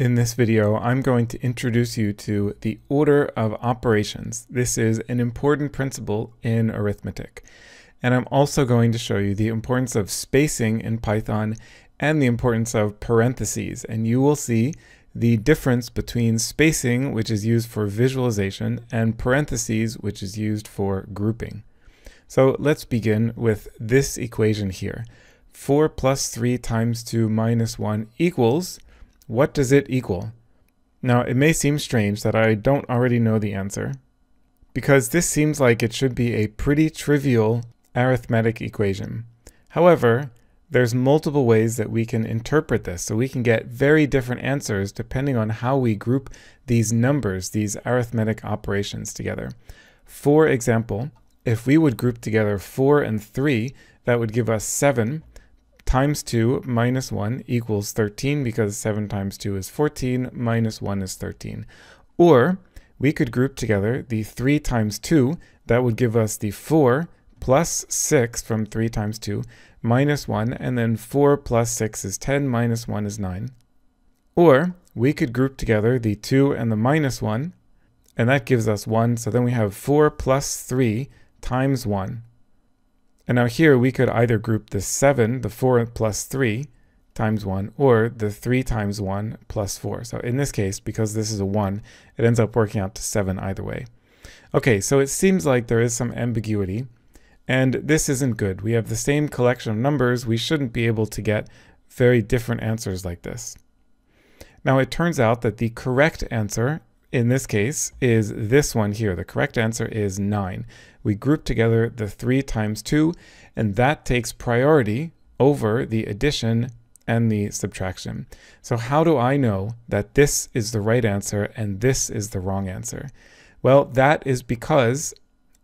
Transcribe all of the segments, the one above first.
In this video, I'm going to introduce you to the order of operations. This is an important principle in arithmetic. And I'm also going to show you the importance of spacing in Python and the importance of parentheses. And you will see the difference between spacing, which is used for visualization, and parentheses, which is used for grouping. So let's begin with this equation here. 4 plus 3 times 2 minus 1 equals what does it equal? Now, it may seem strange that I don't already know the answer, because this seems like it should be a pretty trivial arithmetic equation. However, there's multiple ways that we can interpret this, so we can get very different answers depending on how we group these numbers, these arithmetic operations together. For example, if we would group together 4 and 3, that would give us 7, times 2 minus 1 equals 13 because 7 times 2 is 14 minus 1 is 13. Or we could group together the 3 times 2, that would give us the 4 plus 6 from 3 times 2 minus 1, and then 4 plus 6 is 10 minus 1 is 9. Or we could group together the 2 and the minus 1, and that gives us 1, so then we have 4 plus 3 times 1. And now here we could either group the 7, the 4 plus 3 times 1, or the 3 times 1 plus 4. So in this case, because this is a 1, it ends up working out to 7 either way. Okay, so it seems like there is some ambiguity, and this isn't good. We have the same collection of numbers. We shouldn't be able to get very different answers like this. Now it turns out that the correct answer in this case is this one here. The correct answer is 9. We group together the 3 times 2, and that takes priority over the addition and the subtraction. So how do I know that this is the right answer and this is the wrong answer? Well, that is because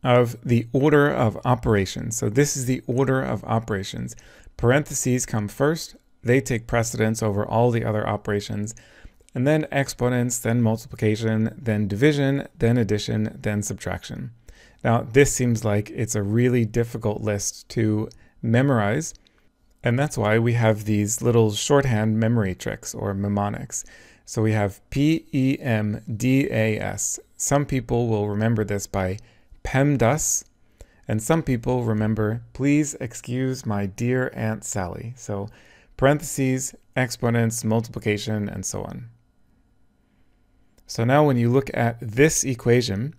of the order of operations. So this is the order of operations. Parentheses come first. They take precedence over all the other operations and then exponents, then multiplication, then division, then addition, then subtraction. Now, this seems like it's a really difficult list to memorize, and that's why we have these little shorthand memory tricks or mnemonics. So we have P E M D A S. Some people will remember this by PEMDAS, and some people remember, please excuse my dear Aunt Sally. So parentheses, exponents, multiplication, and so on. So now when you look at this equation,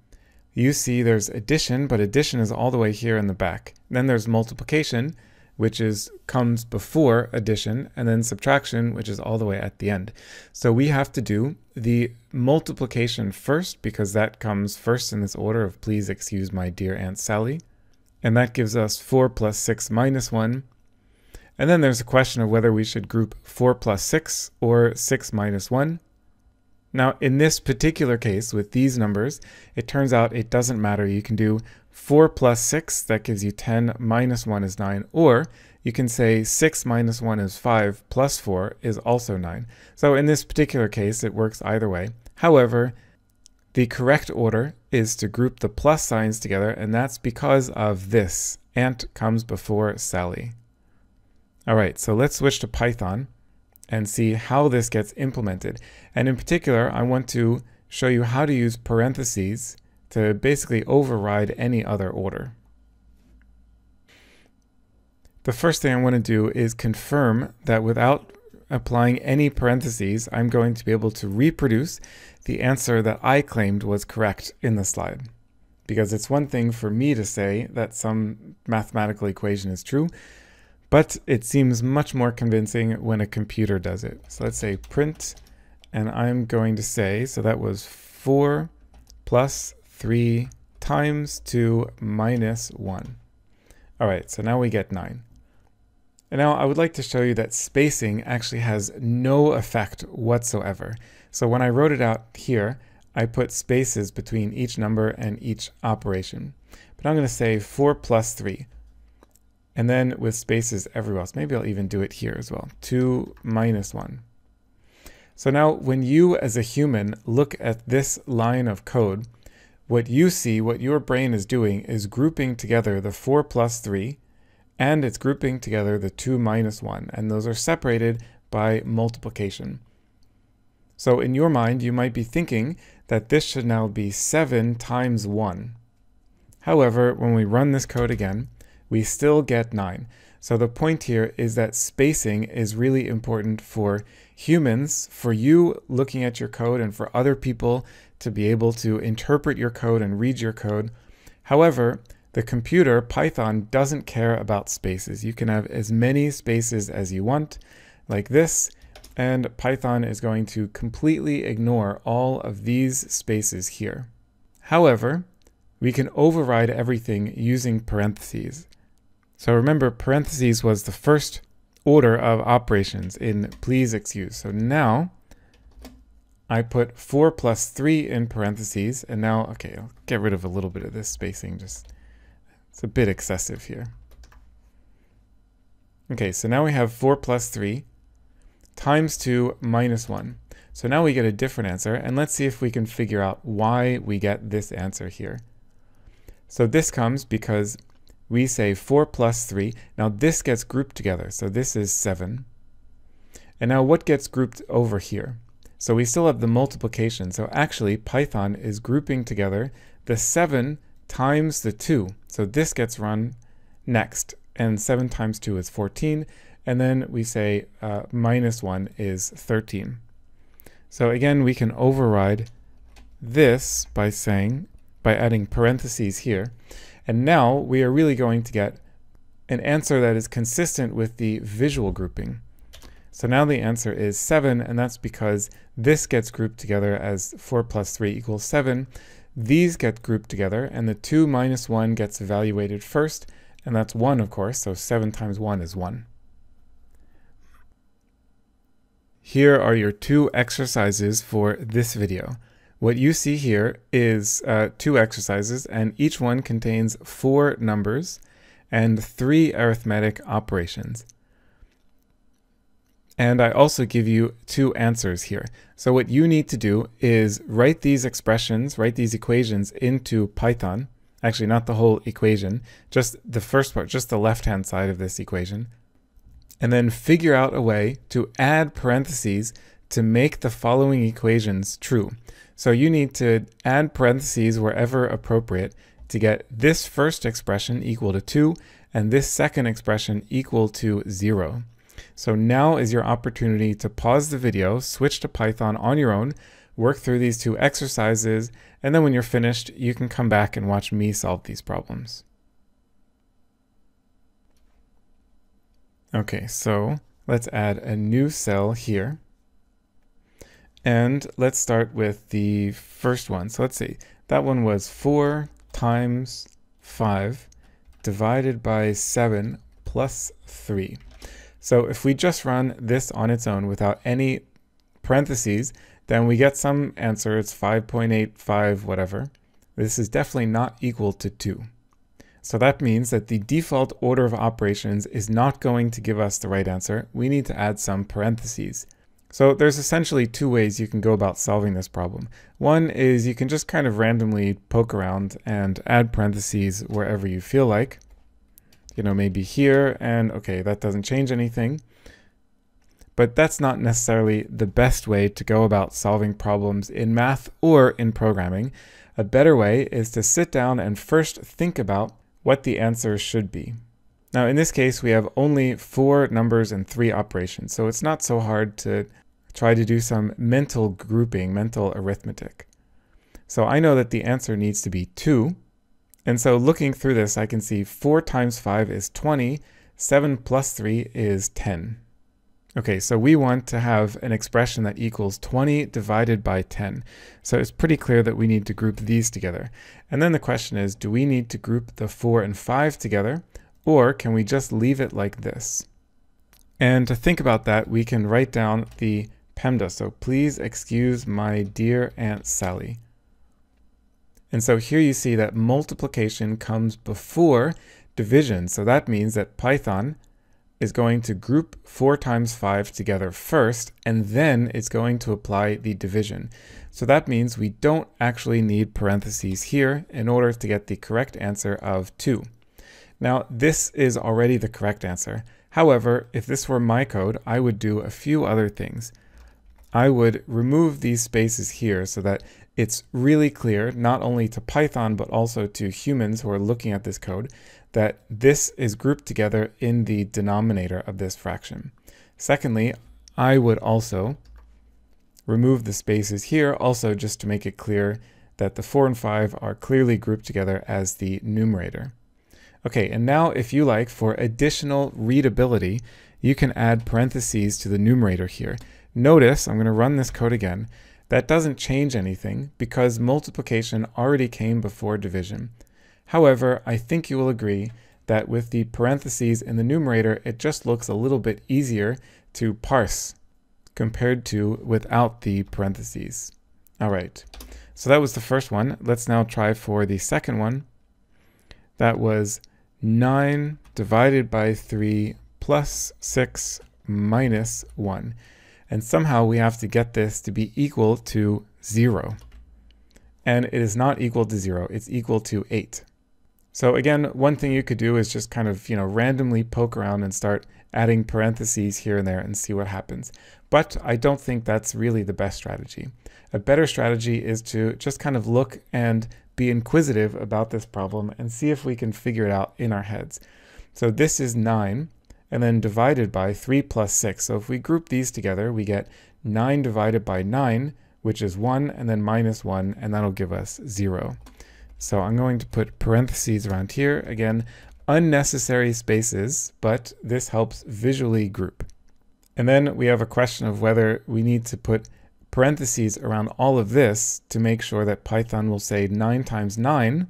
you see there's addition, but addition is all the way here in the back. Then there's multiplication, which is comes before addition, and then subtraction, which is all the way at the end. So we have to do the multiplication first, because that comes first in this order of please excuse my dear Aunt Sally. And that gives us 4 plus 6 minus 1. And then there's a question of whether we should group 4 plus 6 or 6 minus 1. Now, in this particular case with these numbers, it turns out it doesn't matter. You can do 4 plus 6, that gives you 10, minus 1 is 9, or you can say 6 minus 1 is 5, plus 4 is also 9. So in this particular case, it works either way. However, the correct order is to group the plus signs together, and that's because of this. Aunt comes before Sally. All right, so let's switch to Python and see how this gets implemented. And in particular, I want to show you how to use parentheses to basically override any other order. The first thing I want to do is confirm that without applying any parentheses, I'm going to be able to reproduce the answer that I claimed was correct in the slide. Because it's one thing for me to say that some mathematical equation is true, but it seems much more convincing when a computer does it. So let's say print, and I'm going to say, so that was 4 plus 3 times 2 minus 1. All right, so now we get 9. And now I would like to show you that spacing actually has no effect whatsoever. So when I wrote it out here, I put spaces between each number and each operation. But I'm going to say 4 plus 3 and then with spaces everywhere else. Maybe I'll even do it here as well. 2 minus 1. So now when you as a human look at this line of code, what you see, what your brain is doing is grouping together the 4 plus 3 and it's grouping together the 2 minus 1 and those are separated by multiplication. So in your mind, you might be thinking that this should now be 7 times 1. However, when we run this code again, we still get 9. So the point here is that spacing is really important for humans, for you looking at your code and for other people to be able to interpret your code and read your code. However, the computer, Python, doesn't care about spaces. You can have as many spaces as you want, like this, and Python is going to completely ignore all of these spaces here. However, we can override everything using parentheses. So remember, parentheses was the first order of operations in please excuse. So now I put 4 plus 3 in parentheses, and now, okay, I'll get rid of a little bit of this spacing, just, it's a bit excessive here. Okay, so now we have 4 plus 3 times 2 minus 1. So now we get a different answer, and let's see if we can figure out why we get this answer here. So this comes because we say 4 plus 3. Now this gets grouped together, so this is 7. And now what gets grouped over here? So we still have the multiplication. So actually Python is grouping together the 7 times the 2. So this gets run next. And 7 times 2 is 14. And then we say uh, minus 1 is 13. So again, we can override this by saying, by adding parentheses here. And now we are really going to get an answer that is consistent with the visual grouping. So now the answer is 7, and that's because this gets grouped together as 4 plus 3 equals 7. These get grouped together, and the 2 minus 1 gets evaluated first, and that's 1, of course, so 7 times 1 is 1. Here are your two exercises for this video. What you see here is uh, two exercises, and each one contains four numbers and three arithmetic operations. And I also give you two answers here. So what you need to do is write these expressions, write these equations into Python. Actually, not the whole equation, just the first part, just the left-hand side of this equation. And then figure out a way to add parentheses to make the following equations true. So you need to add parentheses wherever appropriate to get this first expression equal to 2 and this second expression equal to 0. So now is your opportunity to pause the video, switch to Python on your own, work through these two exercises, and then when you're finished, you can come back and watch me solve these problems. Okay, so let's add a new cell here. And let's start with the first one. So let's see, that one was 4 times 5 divided by 7 plus 3. So if we just run this on its own without any parentheses, then we get some answer. It's 5.85 whatever. This is definitely not equal to 2. So that means that the default order of operations is not going to give us the right answer. We need to add some parentheses. So there's essentially two ways you can go about solving this problem. One is you can just kind of randomly poke around and add parentheses wherever you feel like. You know, maybe here, and okay, that doesn't change anything. But that's not necessarily the best way to go about solving problems in math or in programming. A better way is to sit down and first think about what the answer should be. Now in this case, we have only four numbers and three operations, so it's not so hard to try to do some mental grouping, mental arithmetic. So I know that the answer needs to be 2. And so looking through this, I can see 4 times 5 is 20, 7 plus 3 is 10. Okay, so we want to have an expression that equals 20 divided by 10. So it's pretty clear that we need to group these together. And then the question is, do we need to group the 4 and 5 together? Or can we just leave it like this? And to think about that, we can write down the PEMDA, so please excuse my dear Aunt Sally. And so here you see that multiplication comes before division. So that means that Python is going to group 4 times 5 together first, and then it's going to apply the division. So that means we don't actually need parentheses here in order to get the correct answer of 2. Now, this is already the correct answer. However, if this were my code, I would do a few other things. I would remove these spaces here so that it's really clear, not only to Python, but also to humans who are looking at this code, that this is grouped together in the denominator of this fraction. Secondly, I would also remove the spaces here, also just to make it clear that the 4 and 5 are clearly grouped together as the numerator. Okay, and now if you like, for additional readability, you can add parentheses to the numerator here. Notice, I'm going to run this code again, that doesn't change anything because multiplication already came before division. However, I think you will agree that with the parentheses in the numerator, it just looks a little bit easier to parse compared to without the parentheses. All right, so that was the first one. Let's now try for the second one. That was 9 divided by 3 plus 6 minus 1. And somehow we have to get this to be equal to 0. And it is not equal to 0, it's equal to 8. So again, one thing you could do is just kind of, you know, randomly poke around and start adding parentheses here and there and see what happens. But I don't think that's really the best strategy. A better strategy is to just kind of look and be inquisitive about this problem and see if we can figure it out in our heads. So this is 9, and then divided by 3 plus 6. So if we group these together, we get 9 divided by 9, which is 1, and then minus 1, and that'll give us 0. So I'm going to put parentheses around here. Again, unnecessary spaces, but this helps visually group. And then we have a question of whether we need to put parentheses around all of this to make sure that Python will say 9 times 9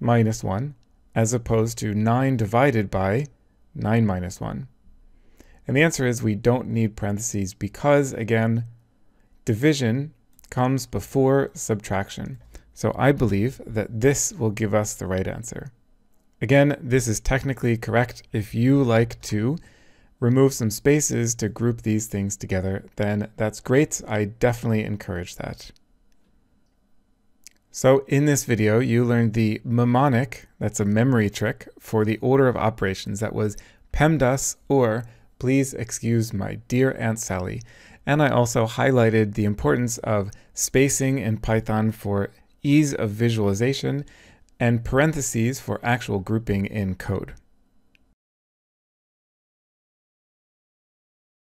minus 1, as opposed to 9 divided by 9 minus 1? And the answer is we don't need parentheses because, again, division comes before subtraction. So I believe that this will give us the right answer. Again, this is technically correct. If you like to remove some spaces to group these things together, then that's great. I definitely encourage that. So in this video, you learned the mnemonic, that's a memory trick, for the order of operations. That was PEMDAS or please excuse my dear Aunt Sally. And I also highlighted the importance of spacing in Python for ease of visualization and parentheses for actual grouping in code.